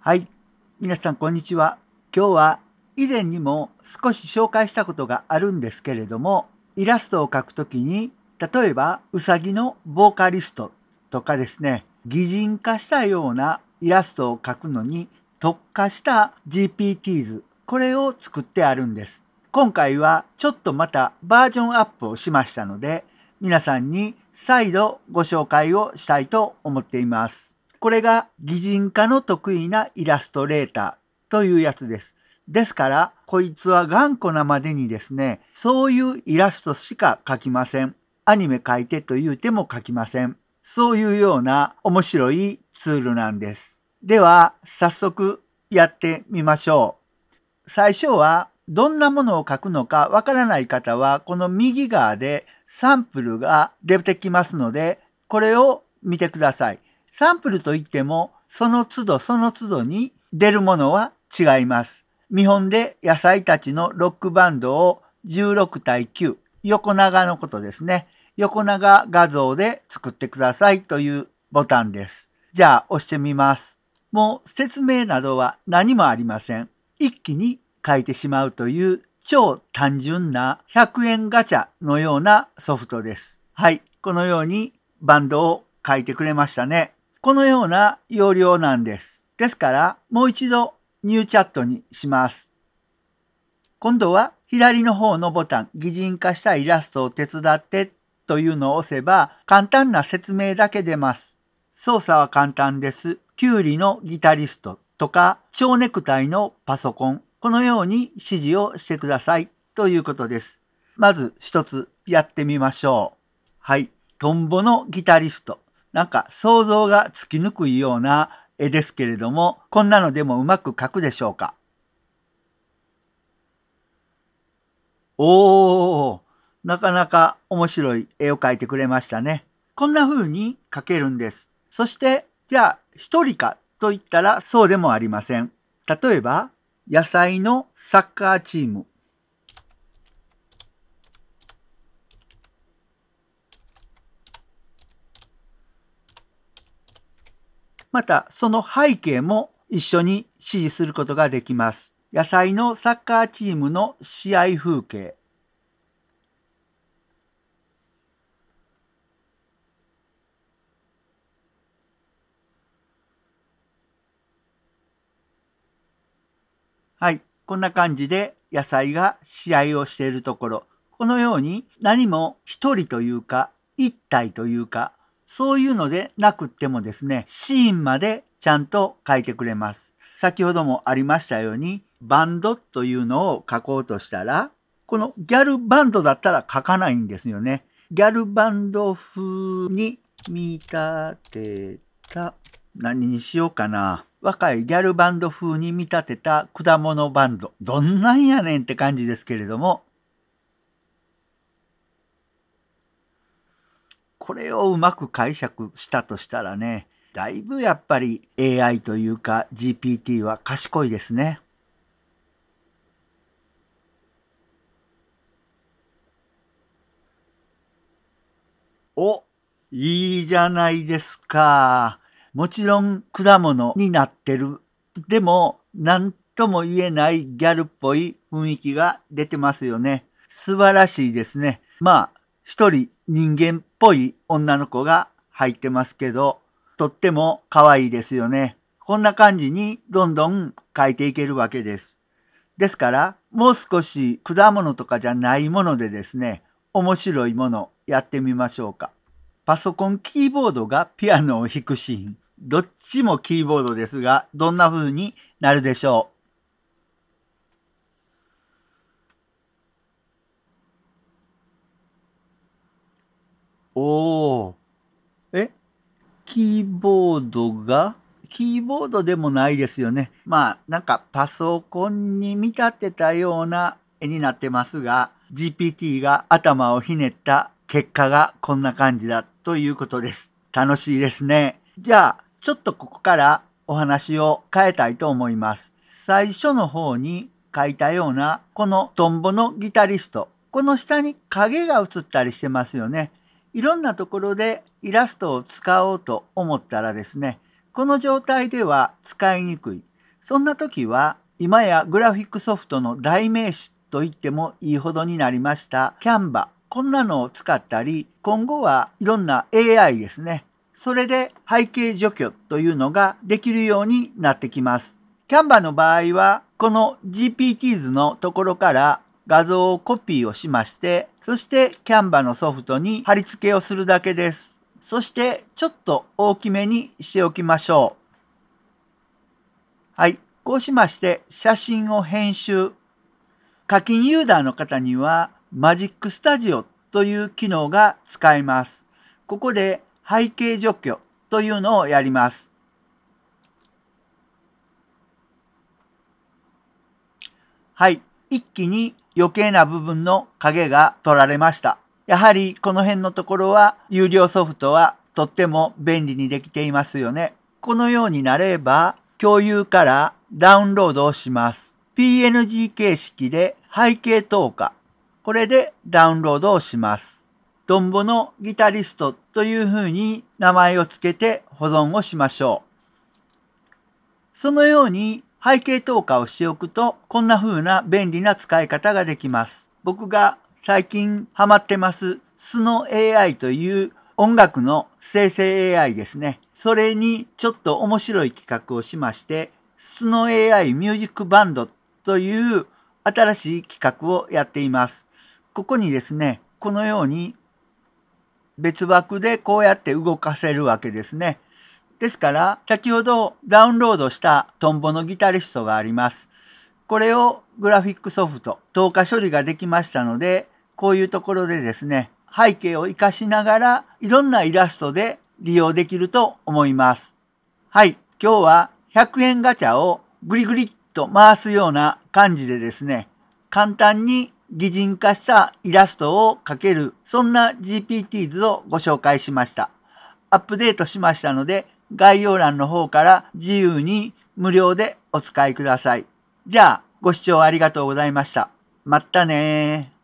はい。皆さん、こんにちは。今日は以前にも少し紹介したことがあるんですけれども、イラストを描くときに、例えば、うさぎのボーカリストとかですね、擬人化したようなイラストを描くのに特化した GPT 図、これを作ってあるんです。今回はちょっとまたバージョンアップをしましたので、皆さんに再度ご紹介をしたいと思っています。これが擬人化の得意なイラストレーターというやつです。ですから、こいつは頑固なまでにですね、そういうイラストしか描きません。アニメ描いてと言うても描きません。そういうような面白いツールなんです。では、早速やってみましょう。最初は、どんなものを書くのかわからない方は、この右側でサンプルが出てきますので、これを見てください。サンプルといっても、その都度その都度に出るものは違います。見本で野菜たちのロックバンドを16対9、横長のことですね。横長画像で作ってくださいというボタンです。じゃあ押してみます。もう説明などは何もありません。一気に書いてしまうという超単純な100円ガチャのようなソフトです。はい。このようにバンドを書いてくれましたね。このような容量なんです。ですから、もう一度ニューチャットにします。今度は左の方のボタン、擬人化したイラストを手伝ってというのを押せば、簡単な説明だけ出ます。操作は簡単です。キュウリのギタリストとか、蝶ネクタイのパソコン、このように指示をしてくださいということです。まず一つやってみましょう。はい。トンボのギタリスト。なんか想像がつきにくいような絵ですけれども、こんなのでもうまく描くでしょうか？おー、なかなか面白い絵を描いてくれましたね。こんな風に描けるんです。そして、じゃあ、一人かと言ったらそうでもありません。例えば、野菜のサッカーチーム。またその背景も一緒に指示することができます。野菜のサッカーチームの試合風景。はい。こんな感じで野菜が試合をしているところ。このように何も一人というか一体というかそういうのでなくってもですね、シーンまでちゃんと書いてくれます。先ほどもありましたように、バンドというのを書こうとしたら、このギャルバンドだったら書かないんですよね。ギャルバンド風に見立てた、何にしようかな。若いギャルバンド風に見立てた果物バンド。どんなんやねんって感じですけれども、これをうまく解釈したとしたらね、だいぶやっぱり AI というか GPT は賢いですね。お、いいじゃないですか。もちろん果物になってる。でも、何とも言えないギャルっぽい雰囲気が出てますよね。素晴らしいですね。まあ、一人人間っぽい女の子が入ってますけど、とっても可愛いですよね。こんな感じにどんどん描いていけるわけです。ですから、もう少し果物とかじゃないものでですね、面白いものやってみましょうか。パソコンキーボードがピアノを弾くシーン。どっちもキーボードですが、どんな風になるでしょう？おお。え？キーボードが？キーボードでもないですよね。まあ、なんかパソコンに見立てたような絵になってますが、GPT が頭をひねった結果がこんな感じだということです。楽しいですね。じゃあ、ちょっとここからお話を変えたいと思います。最初の方に書いたようなこのトンボのギタリスト。この下に影が映ったりしてますよね。いろんなところでイラストを使おうと思ったらですね、この状態では使いにくい。そんな時は今やグラフィックソフトの代名詞と言ってもいいほどになりました。キャンバ。こんなのを使ったり今後はいろんな AI ですね。それで背景除去というのができるようになってきます。キャンバの場合はこの GPTs のところから画像をコピーをしまして、そしてキャンバのソフトに貼り付けをするだけです。そしてちょっと大きめにしておきましょう。はい。こうしまして写真を編集。課金ユーザーの方にはマジックスタジオという機能が使えます。ここで背景除去というのをやります。はい。一気に余計な部分の影が取られました。やはりこの辺のところは有料ソフトはとっても便利にできていますよね。このようになれば共有からダウンロードをします。PNG 形式で背景投下。これでダウンロードをします。ドンボのギタリストというふうに名前を付けて保存をしましょう。そのように背景投下をしておくと、こんな風な便利な使い方ができます。僕が最近ハマってます、スノ AI という音楽の生成 AI ですね。それにちょっと面白い企画をしまして、スノ AI ミュージックバンドという新しい企画をやっています。ここにですね、このように別枠でこうやって動かせるわけですね。ですから、先ほどダウンロードしたトンボのギタリストがあります。これをグラフィックソフト、透過処理ができましたので、こういうところでですね、背景を活かしながら、いろんなイラストで利用できると思います。はい、今日は100円ガチャをグリグリっと回すような感じでですね、簡単に擬人化したイラストを描ける、そんな GPT 図をご紹介しました。アップデートしましたので、概要欄の方から自由に無料でお使いください。じゃあ、ご視聴ありがとうございました。まったね